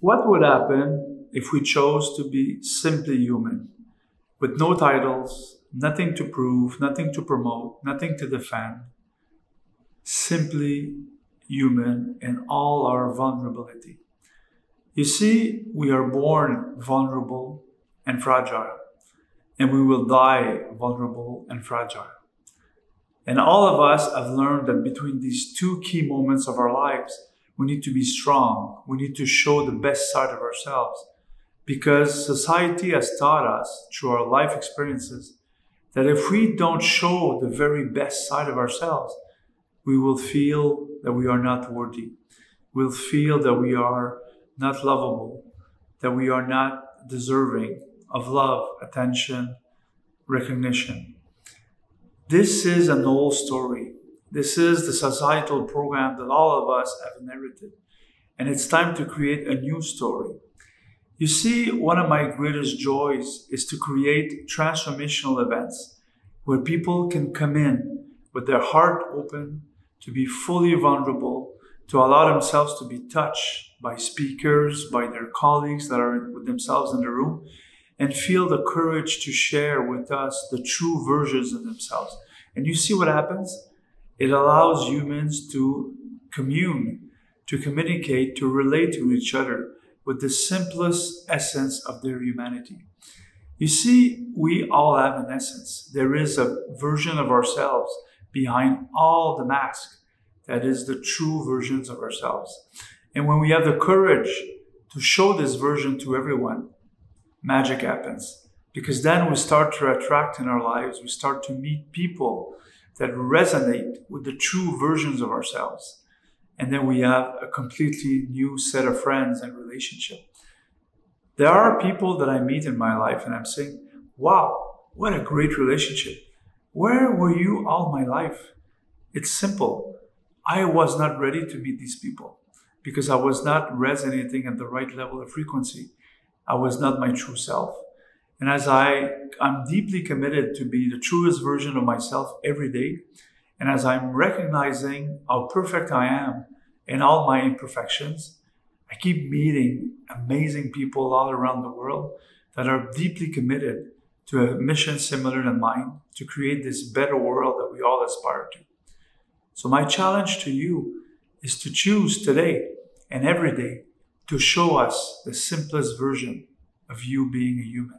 What would happen if we chose to be simply human, with no titles, nothing to prove, nothing to promote, nothing to defend, simply human in all our vulnerability? You see, we are born vulnerable and fragile, and we will die vulnerable and fragile. And all of us have learned that between these two key moments of our lives, we need to be strong. We need to show the best side of ourselves because society has taught us through our life experiences that if we don't show the very best side of ourselves, we will feel that we are not worthy. We'll feel that we are not lovable, that we are not deserving of love, attention, recognition. This is an old story. This is the societal program that all of us have inherited. And it's time to create a new story. You see, one of my greatest joys is to create transformational events where people can come in with their heart open, to be fully vulnerable, to allow themselves to be touched by speakers, by their colleagues that are with themselves in the room, and feel the courage to share with us the true versions of themselves. And you see what happens? It allows humans to commune, to communicate, to relate to each other with the simplest essence of their humanity. You see, we all have an essence. There is a version of ourselves behind all the mask that is the true versions of ourselves. And when we have the courage to show this version to everyone, magic happens. Because then we start to attract in our lives, we start to meet people that resonate with the true versions of ourselves. And then we have a completely new set of friends and relationship. There are people that I meet in my life and I'm saying, wow, what a great relationship. Where were you all my life? It's simple. I was not ready to meet these people because I was not resonating at the right level of frequency. I was not my true self. And as I, I'm deeply committed to be the truest version of myself every day. And as I'm recognizing how perfect I am in all my imperfections, I keep meeting amazing people all around the world that are deeply committed to a mission similar to mine to create this better world that we all aspire to. So my challenge to you is to choose today and every day to show us the simplest version of you being a human.